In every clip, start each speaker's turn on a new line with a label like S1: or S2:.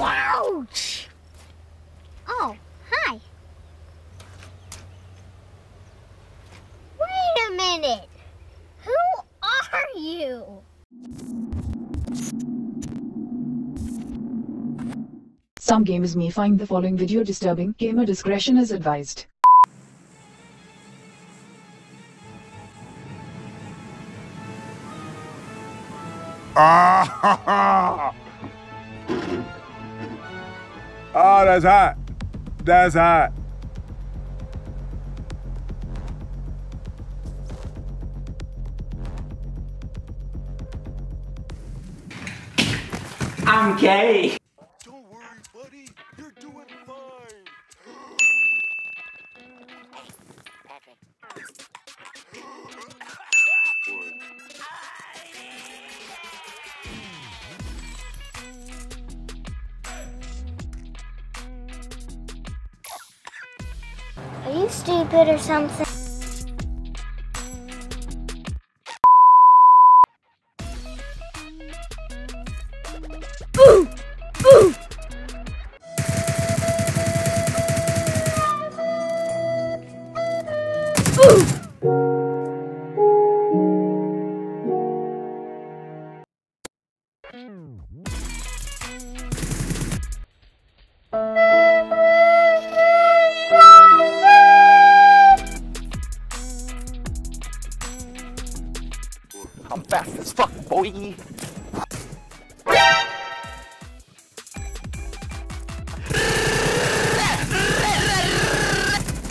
S1: Ouch! Oh, hi. Wait a minute. Who are you?
S2: Some gamers may find the following video disturbing. Gamer discretion is advised.
S3: Ah, oh, that's hot. That's hot.
S4: I'm gay.
S1: Stupid or something?
S4: Boy.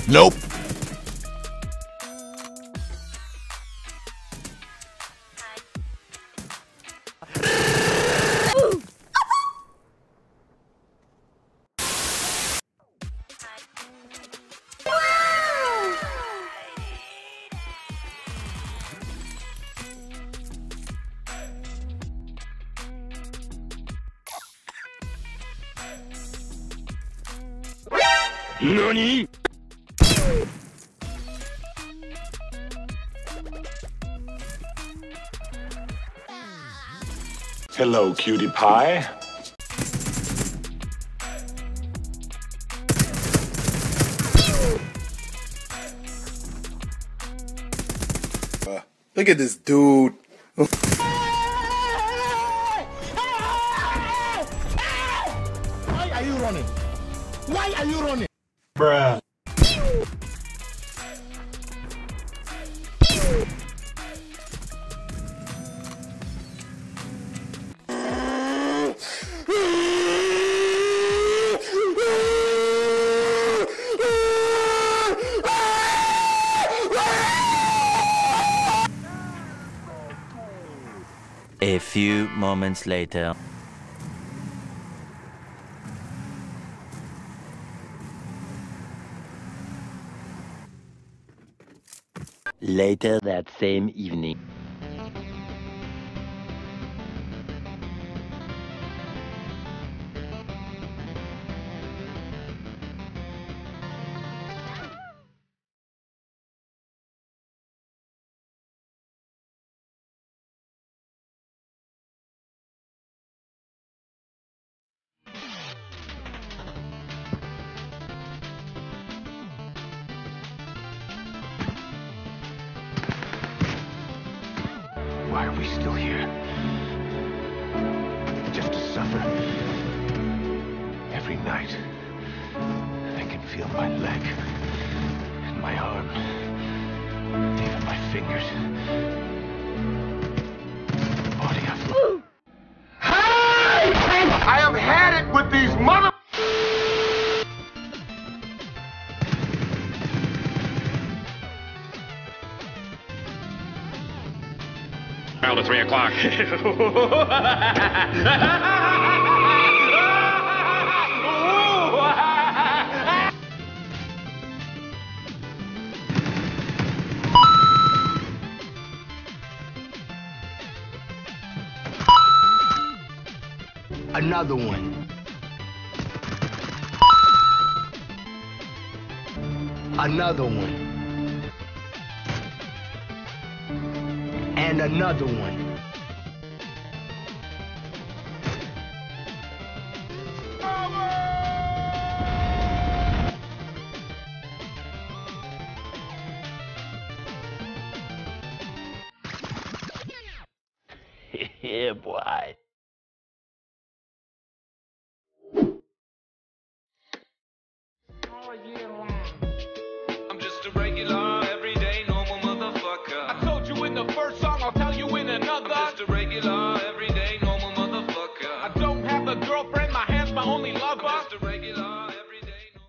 S5: Nope. NANI? Hello, cutie pie.
S6: Look at this dude.
S5: Why are you running? Why are you running?
S4: Bruh.
S7: A few moments later. Later that same evening.
S5: We still here? Just to suffer. Every night, I can feel my leg and my arm, even my fingers.
S8: Down to three o'clock.
S5: Another one. Another one. and another one.
S7: yeah, boy.
S6: Oh, yeah,